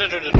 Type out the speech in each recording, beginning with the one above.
da da.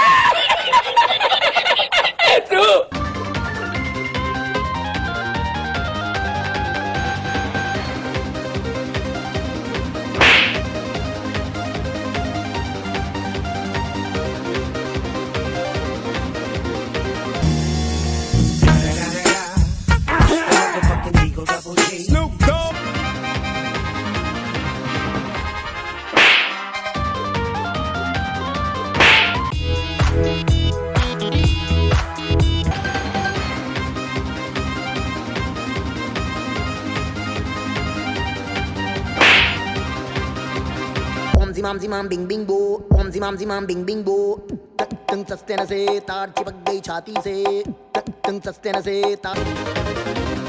जिमाम जिमाम बिंग बिंग बो ओम जिमाम जिमाम बिंग बिंग बो तक तंग सस्ते न से तार चिपक गई छाती से तक तंग सस्ते न से तार